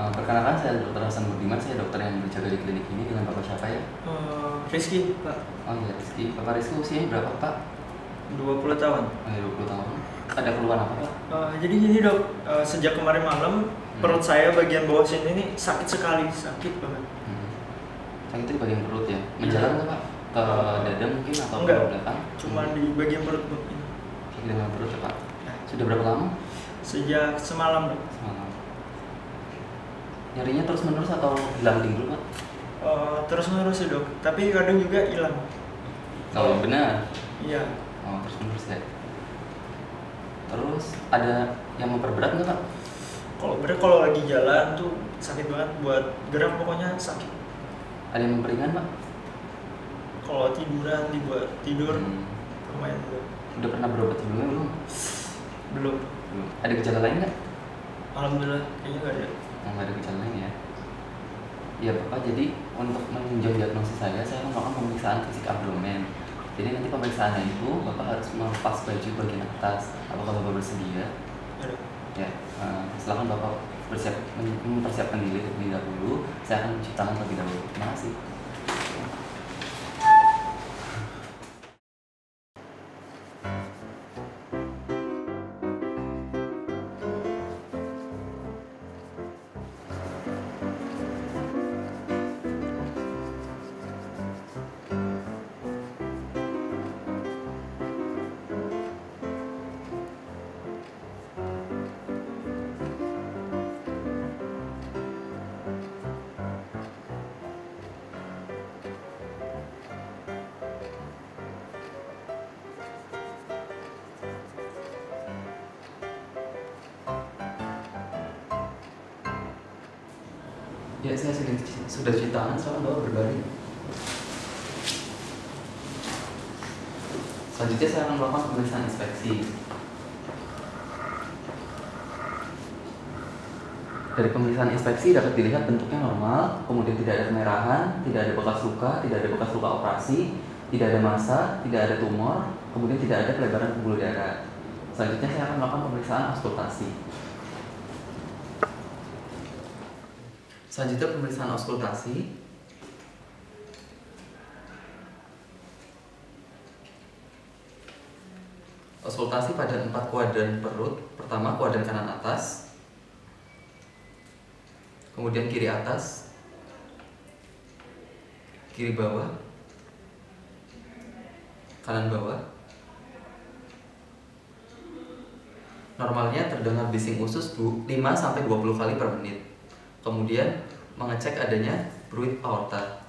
Eh, perkenalkan saya Dr. Hasan Budiman, saya dokter yang berjaga di klinik ini dengan Bapak siapa ya? Eh, Rizky, Pak. Oh iya, Rizky. Bapak Rizky usianya berapa Pak? 20 tahun. Oh, iya, 20 tahun. Ada keluhan apa Pak? Eh, jadi gini dok, eh, sejak kemarin malam perut saya bagian bawah sini ini sakit sekali, sakit banget. Hmm. Sakit di bagian perut ya? Menjalar nggak Pak? Ke dada mungkin atau Enggak. ke belakang? Cuma Hmm. di bagian perut. Sakit di bagian perut ya Pak? Ya. Sudah berapa lama? Sejak semalam dok. Semalam. Nyarinya terus menerus atau hilang timbul Pak? Eh, terus menerus sih dok, tapi kadang juga hilang. Oh benar. Iya. Oh terus menerus ya. Terus ada yang memperberat nggak Pak? Kalau bener kalau lagi jalan tuh sakit banget buat gerak pokoknya sakit. Ada yang memperingan Pak? Kalau tiduran dibuat tidur Hmm. lumayan dok. Udah pernah berobat sebelumnya belum? Belum. Belum. Ada gejala lain nggak? Alhamdulillah kayaknya nggak ada. Iya Bapak, jadi untuk menunjang diagnosis saya, saya akan melakukan pemeriksaan fisik abdomen. Jadi nanti pemeriksaannya itu Bapak harus melepas baju bagian atas. Apakah Bapak bersedia? Ada. Ya, eh, silakan Bapak bersiap, mempersiapkan diri terlebih dahulu. Saya akan mencuci tangan terlebih dahulu. Terima kasih Ya, saya sudah, sudah cuci tangan, silakan Bapak berbaring Selanjutnya saya akan melakukan pemeriksaan inspeksi Dari pemeriksaan inspeksi dapat dilihat bentuknya normal, kemudian tidak ada kemerahan, tidak ada bekas luka, tidak ada bekas luka operasi, tidak ada massa, tidak ada tumor, kemudian tidak ada pelebaran pembuluh darah. Selanjutnya saya akan melakukan pemeriksaan auskultasi. Selanjutnya pemeriksaan auskultasi. Auskultasi pada empat kuadran perut. Pertama kuadran kanan atas, kemudian kiri atas, kiri bawah, kanan bawah. Normalnya terdengar bising usus 5 sampai 20 kali per menit. Kemudian mengecek adanya bruit aorta.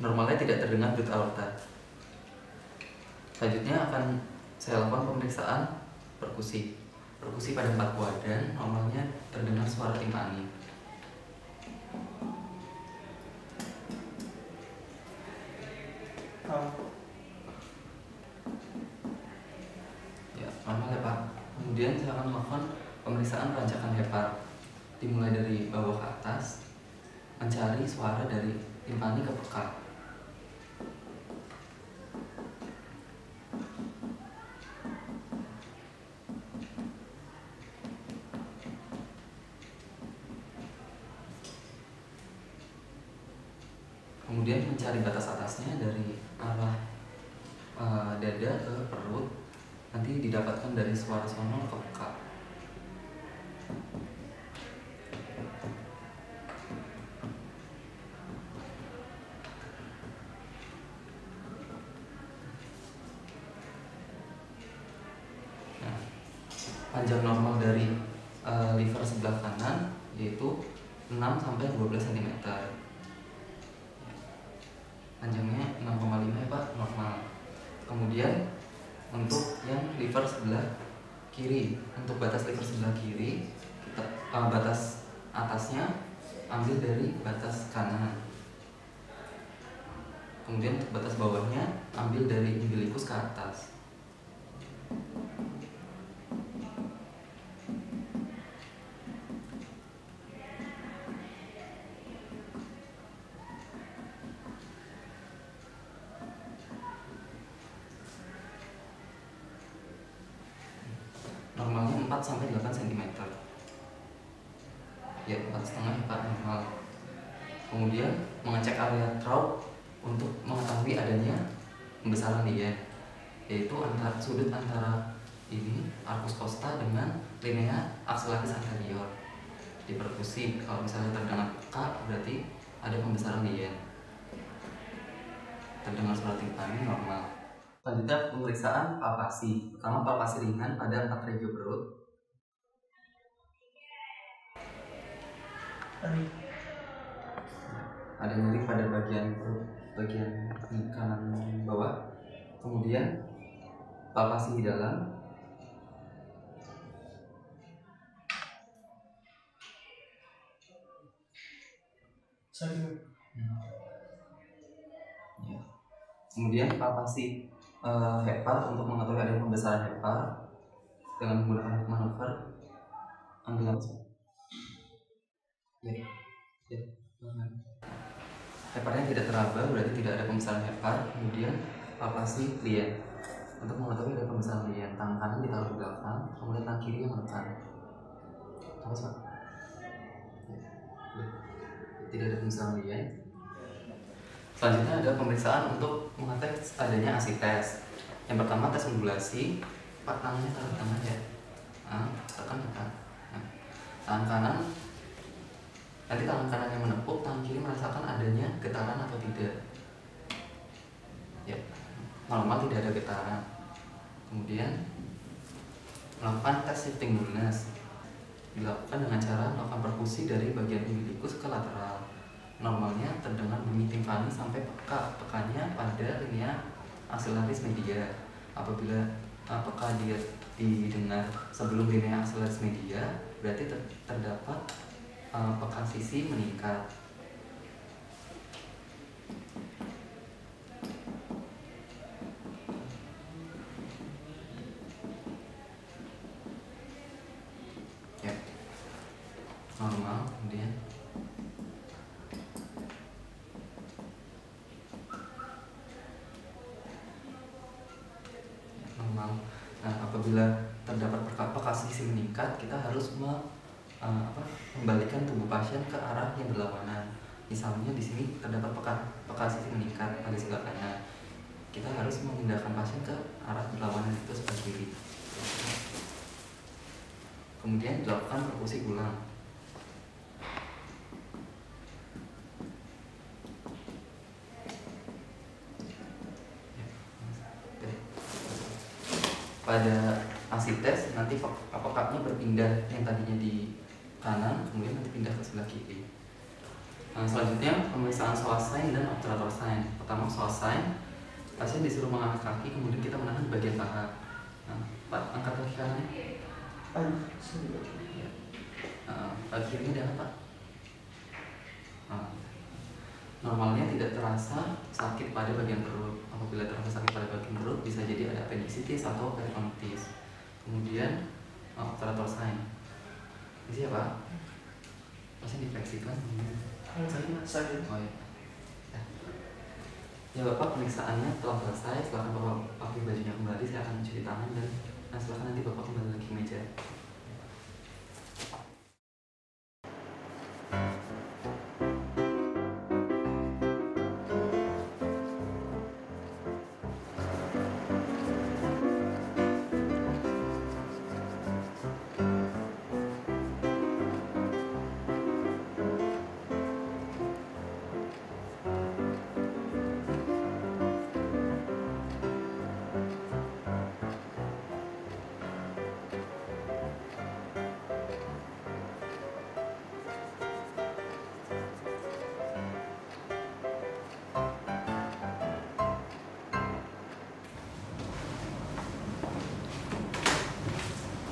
Normalnya tidak terdengar bruit aorta. Selanjutnya akan saya lakukan pemeriksaan perkusi. Perkusi pada empat kuadran, normalnya terdengar suara timpani. Oh. Ya, normal ya Pak. Kemudian saya akan melakukan pemeriksaan rancakan hepar. Dimulai dari bawah ke atas, mencari suara dari timpani ke peka. Kemudian mencari batas atasnya dari arah eh, dada ke perut nanti didapatkan dari suara sono ke peka. Panjang normal dari eh, liver sebelah kanan yaitu 6 sampai 12 cm. Panjangnya 6,5 ya Pak, normal. Kemudian untuk yang liver sebelah kiri, untuk batas liver sebelah kiri, kita, eh, batas atasnya ambil dari batas kanan. Kemudian untuk batas bawahnya ambil dari umbilikus ke atas. 4 sampai 8 cm. Ya, 4,5 Pak normal. Kemudian mengecek area trough untuk mengetahui adanya pembesaran lien yaitu antara sudut antara ini arcus costa dengan linea axillaris anterior. Di perkusi kalau misalnya terdengar peka berarti ada pembesaran lien terdengar seperti kami normal. Selanjutnya pemeriksaan palpasi. Pertama palpasi ringan pada empat regio perut ada nyeri pada bagian perut bagian kanan bawah. Kemudian palpasi di dalam. Ya. kemudian palpasi uh, hepar untuk mengetahui adanya pembesaran hepar dengan menggunakan manuver ambil heparnya tidak teraba berarti tidak ada pembesaran hepar kemudian palpasi lien untuk mengetahui ada pembesaran lien tangan kanan ditaruh di belakang kemudian tangan kiri yang menekan. Apa sih tidak ada pembesaran lien selanjutnya ada pemeriksaan untuk mengetes adanya asites yang pertama tes modulasi. Pak tangannya taruh tangan ya. Nah, tekan tekan. Nah, tangan kanan nanti tangan kanan yang menepuk tangan kiri merasakan adanya getaran atau tidak. Ya. Normal tidak ada getaran. Kemudian melakukan tes shifting nullness dilakukan dengan cara melakukan perkusi dari bagian umbilikus ke lateral. Normalnya terdengar bunyi timpani sampai peka pekanya pada linea axillaris media. Apabila uh, peka dia didengar sebelum linea axillaris media berarti ter terdapat uh, pekan sisi meningkat. Ya, normal kemudian. normal. Nah, apabila terdapat pekan sisi meningkat, kita harus me pasien ke arah yang berlawanan. Misalnya di sini terdapat pekan pekan sisi meningkat pada sebelah kanan. Kita harus memindahkan pasien ke arah berlawanan itu sebelah kiri. Kemudian dilakukan perkusi ulang. Pada asites nanti apakahnya berpindah yang tadinya di kanan kemudian nanti pindah ke sebelah kiri. Nah, selanjutnya pemeriksaan sign dan obturator sign. Pertama sign. Pasien disuruh mengangkat kaki kemudian kita menahan bagian paha. Nah, pak angkat kaki kanannya. Ya. nah, kaki kirinya ada pak nah, normalnya tidak terasa sakit pada bagian perut. Apabila terasa sakit pada bagian perut bisa jadi ada appendicitis atau peritonitis. Kemudian obturator sign ini siapa? Masih difleksikan? Saya, saya. Oh iya. Ya. ya Bapak pemeriksaannya telah selesai. Silakan Bapak pakai bajunya kembali. Saya akan mencuci tangan dan nah, silakan nanti Bapak kembali lagi ke meja.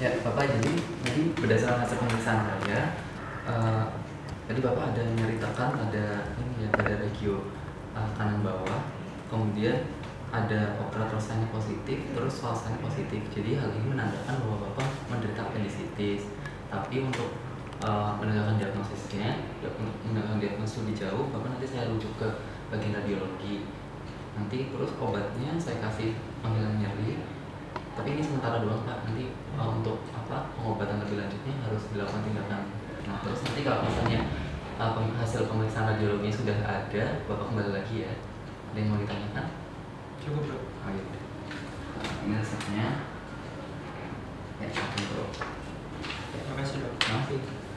Ya, Bapak jadi tadi berdasarkan hasil pemeriksaan saya, uh, tadi Bapak ada nyeri tekan ada ini ya pada regio uh, kanan bawah, kemudian ada operator sign positif, terus suasana positif. Jadi hal ini menandakan bahwa Bapak menderita appendicitis. Tapi untuk uh, menegakkan diagnosisnya, untuk menegakkan diagnosis lebih jauh, Bapak nanti saya rujuk ke bagian radiologi. Nanti terus obatnya saya kasih penghilang nyeri, tapi ini sementara doang pak nanti uh, untuk apa pengobatan lebih lanjutnya harus dilakukan tindakan nah terus nanti kalau misalnya uh, hasil pemeriksaan radiologinya sudah ada bapak kembali lagi ya. Ada yang mau ditanyakan? Cukup dok. oh iya. Ini resepnya. Ya untuk Terima kasih dok. terima kasih